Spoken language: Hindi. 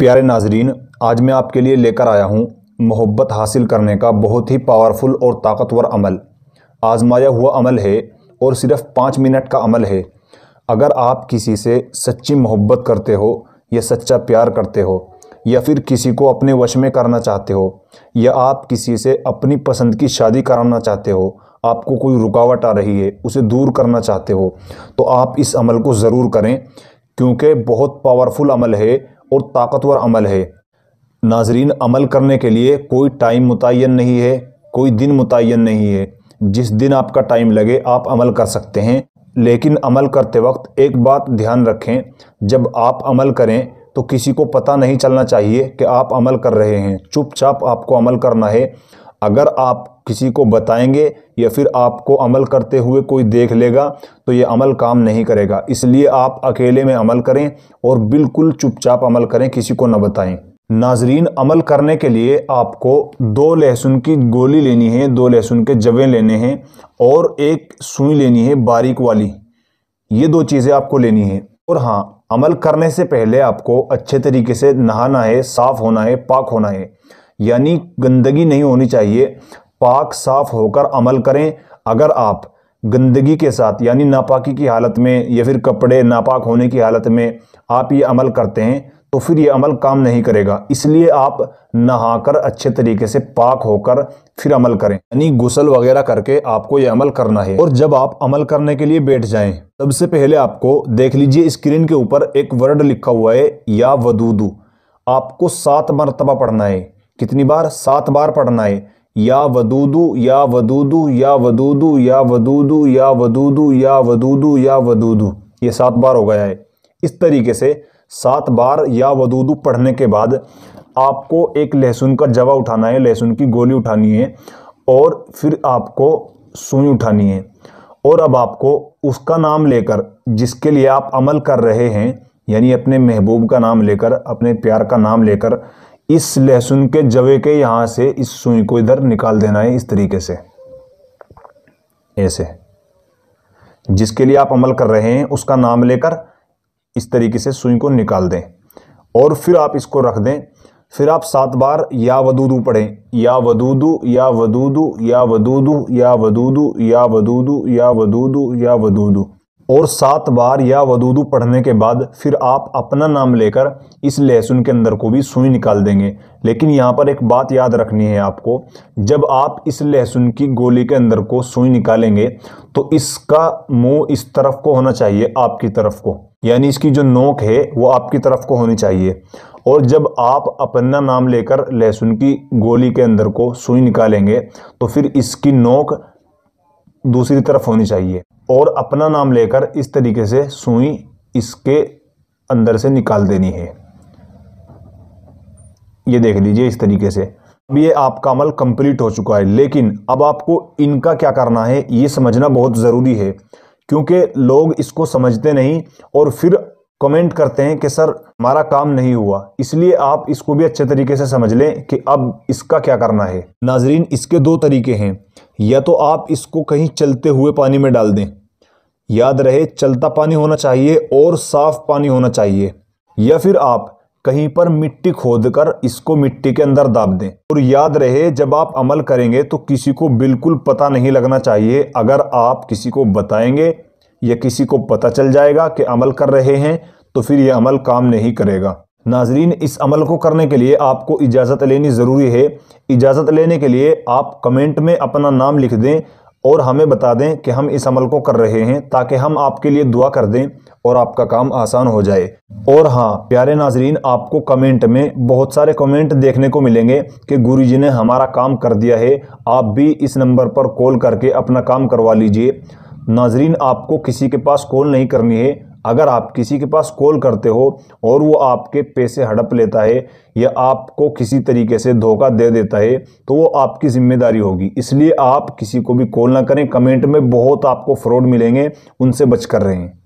प्यारे नाजरीन, आज मैं आपके लिए लेकर आया हूँ मोहब्बत हासिल करने का बहुत ही पावरफुल और ताकतवर अमल। आजमाया हुआ अमल है और सिर्फ़ पाँच मिनट का अमल है। अगर आप किसी से सच्ची मोहब्बत करते हो या सच्चा प्यार करते हो, या फिर किसी को अपने वश में करना चाहते हो, या आप किसी से अपनी पसंद की शादी कराना चाहते हो, आपको कोई रुकावट आ रही है, उसे दूर करना चाहते हो तो आप इस अमल को ज़रूर करें, क्योंकि बहुत पावरफुल अमल है और ताकतवर अमल है। नाजरीन, अमल करने के लिए कोई टाइम मुतन नहीं है, कोई दिन मुतन नहीं है। जिस दिन आपका टाइम लगे, आप अमल कर सकते हैं। लेकिन अमल करते वक्त एक बात ध्यान रखें, जब आप अमल करें तो किसी को पता नहीं चलना चाहिए कि आप अमल कर रहे हैं। चुपचाप आपको अमल करना है। अगर आप किसी को बताएँगे या फिर आपको अमल करते हुए कोई देख लेगा तो ये अमल काम नहीं करेगा। इसलिए आप अकेले में अमल करें और बिल्कुल चुपचाप अमल करें, किसी को न बताएँ। नाजरीन, अमल करने के लिए आपको दो लहसुन की गोली लेनी है, दो लहसुन के जवे लेने हैं और एक सुई लेनी है, बारीक वाली। ये दो चीज़ें आपको लेनी है। और हाँ अमल करने से पहले आपको अच्छे तरीके से नहाना है, साफ़ होना है, पाक होना है। यानी गंदगी नहीं होनी चाहिए। पाक साफ़ होकर अमल करें। अगर आप गंदगी के साथ, यानी नापाकी की हालत में, या फिर कपड़े नापाक होने की हालत में आप ये अमल करते हैं तो फिर ये अमल काम नहीं करेगा। इसलिए आप नहाकर अच्छे तरीके से पाक होकर फिर अमल करें। यानी गुसल वगैरह करके आपको ये अमल करना है। और जब आप अमल करने के लिए बैठ जाएँ, सबसे पहले आपको देख लीजिए स्क्रीन के ऊपर एक वर्ड लिखा हुआ है, या वदूदू। आपको सात मरतबा पढ़ना है। कितनी बार? सात बार पढ़ना है। या वदूदू या वदूदू या वदूदू या वदूदू या वदूदू या वदूदू या वदूदू। ये सात बार हो गया है। इस तरीके से सात बार या वदूदू पढ़ने के बाद आपको एक लहसुन का जवा उठाना है, लहसुन की गोली उठानी है और फिर आपको सुई उठानी है। और अब आपको उसका नाम लेकर, जिसके लिए आप अमल कर रहे हैं, यानी अपने महबूब का नाम लेकर, अपने प्यार का नाम लेकर इस लहसुन के जवे के यहाँ से इस सुई को इधर निकाल देना है इस तरीके से। ऐसे। जिसके लिए आप अमल कर रहे हैं, उसका नाम लेकर इस तरीके से सुई को निकाल दें। और फिर आप इसको रख दें। फिर आप सात बार या वदूदू पढ़ें। या वदूदू या वदूदू या वदूदू या वदूदू या वदूदू या वदूदू या वदूदू। और सात बार या वदूदू पढ़ने के बाद फिर आप अपना नाम लेकर इस लहसुन के अंदर को भी सुई निकाल देंगे। लेकिन यहाँ पर एक बात याद रखनी है आपको, जब आप इस लहसुन की गोली के अंदर को सुई निकालेंगे तो इसका मुँह इस तरफ़ को होना चाहिए, आपकी तरफ़ को। यानी इसकी जो नोक है, वो आपकी तरफ़ को होनी चाहिए। और जब आप अपना नाम लेकर लहसुन की गोली के अंदर को सुई निकालेंगे तो फिर इसकी नोक दूसरी तरफ़ होनी चाहिए। और अपना नाम लेकर इस तरीके से सुई इसके अंदर से निकाल देनी है। ये देख लीजिए इस तरीके से। अब ये आपका अमल कंप्लीट हो चुका है, लेकिन अब आपको इनका क्या करना है, ये समझना बहुत ज़रूरी है, क्योंकि लोग इसको समझते नहीं और फिर कमेंट करते हैं कि, सर, हमारा काम नहीं हुआ। इसलिए आप इसको भी अच्छे तरीके से समझ लें कि अब इसका क्या करना है। नाजरीन, इसके दो तरीके हैं। या तो आप इसको कहीं चलते हुए पानी में डाल दें। याद रहे, चलता पानी होना चाहिए और साफ़ पानी होना चाहिए। या फिर आप कहीं पर मिट्टी खोद कर इसको मिट्टी के अंदर दाब दें। और याद रहे, जब आप अमल करेंगे तो किसी को बिल्कुल पता नहीं लगना चाहिए। अगर आप किसी को बताएँगे या किसी को पता चल जाएगा कि अमल कर रहे हैं तो फिर यह अमल काम नहीं करेगा। नाजरीन, इस अमल को करने के लिए आपको इजाज़त लेनी ज़रूरी है। इजाज़त लेने के लिए आप कमेंट में अपना नाम लिख दें और हमें बता दें कि हम इस अमल को कर रहे हैं ताकि हम आपके लिए दुआ कर दें और आपका काम आसान हो जाए। और हाँ प्यारे नाजरीन, आपको कमेंट में बहुत सारे कमेंट देखने को मिलेंगे कि गुरुजी ने हमारा काम कर दिया है, आप भी इस नंबर पर कॉल करके अपना काम करवा लीजिए। नाजरीन, आपको किसी के पास कॉल नहीं करनी है अगर आप किसी के पास कॉल करते हो और वो आपके पैसे हड़प लेता है या आपको किसी तरीके से धोखा दे देता है तो वो आपकी ज़िम्मेदारी होगी। इसलिए आप किसी को भी कॉल ना करें। कमेंट में बहुत आपको फ्रॉड मिलेंगे, उनसे बच कर रहें।